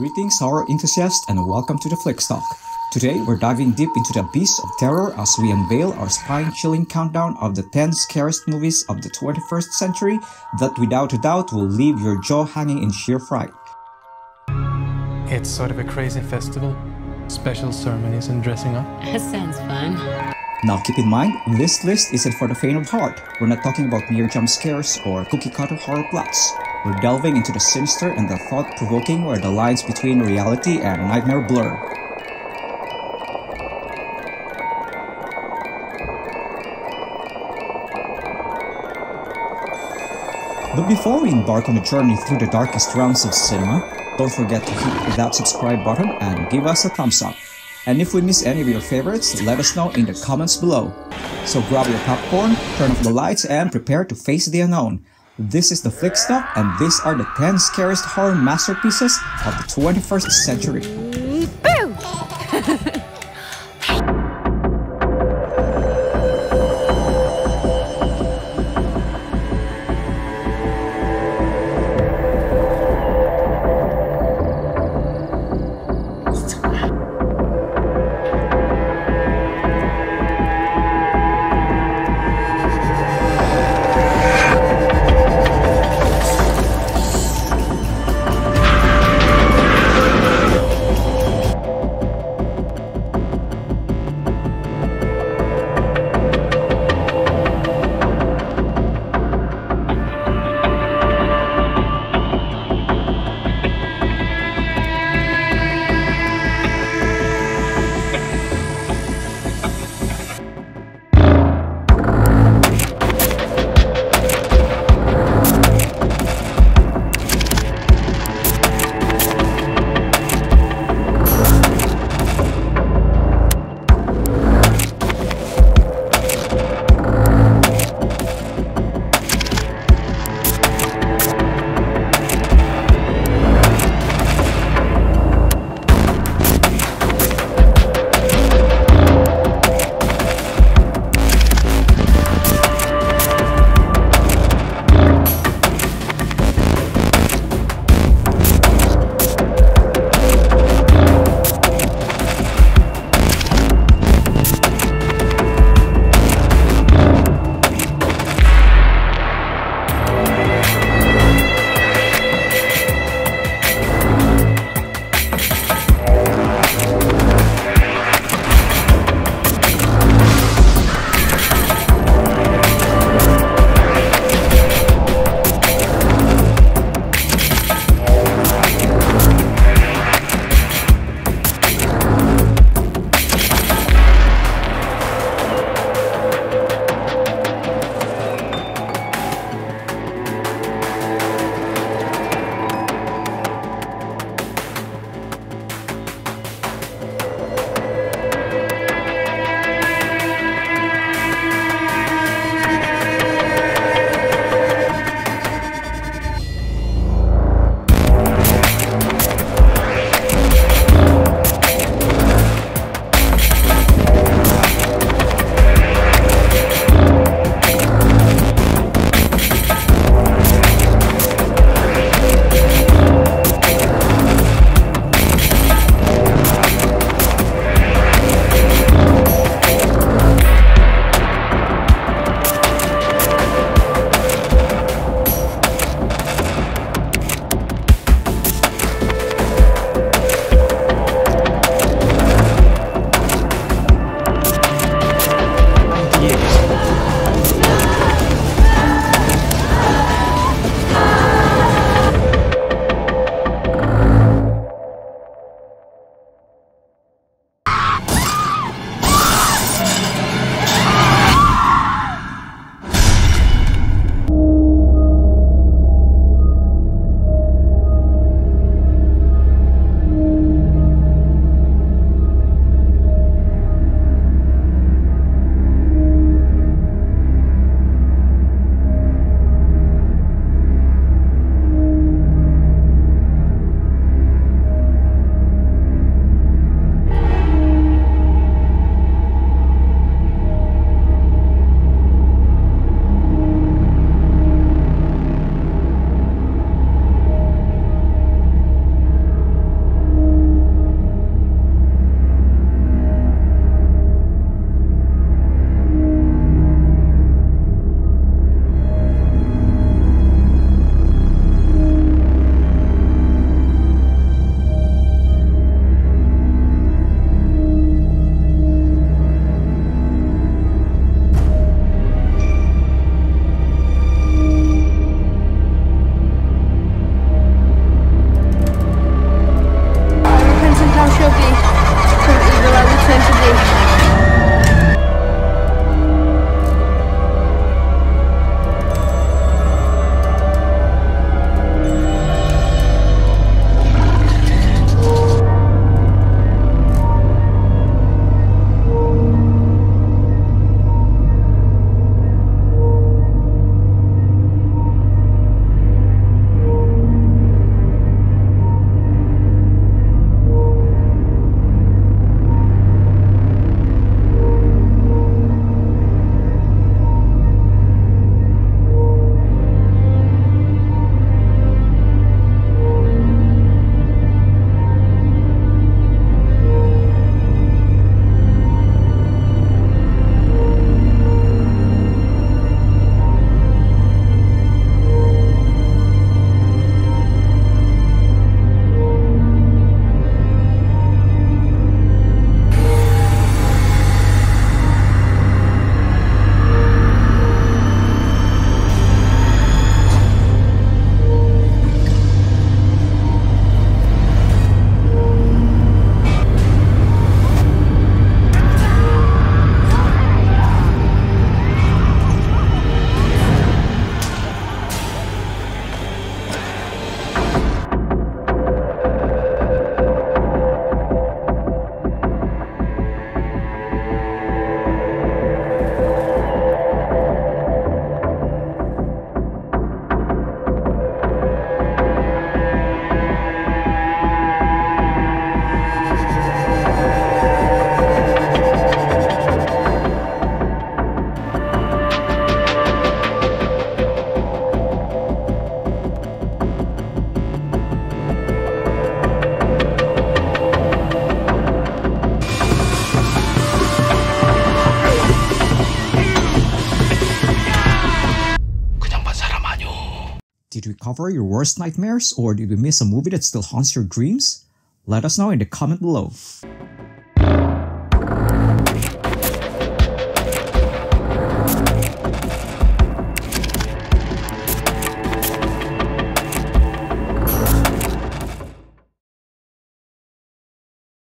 Greetings, horror enthusiasts, and welcome to the Flickstock. Today, we're diving deep into the abyss of terror as we unveil our spine-chilling countdown of the 10 scariest movies of the 21st century that without a doubt will leave your jaw hanging in sheer fright. It's sort of a crazy festival. Special ceremonies and dressing up. That sounds fun. Now keep in mind, this list isn't for the faint of heart. We're not talking about mere jump scares or cookie-cutter horror plots. We're delving into the sinister and the thought-provoking where the lines between reality and nightmare blur. But before we embark on a journey through the darkest realms of cinema, don't forget to hit that subscribe button and give us a thumbs up. And if we miss any of your favorites, let us know in the comments below. So grab your popcorn, turn off the lights, and prepare to face the unknown. This is the Flickstock, and these are the 10 scariest horror masterpieces of the 21st century. Boo! Cover your worst nightmares or did you miss a movie that still haunts your dreams? Let us know in the comment below.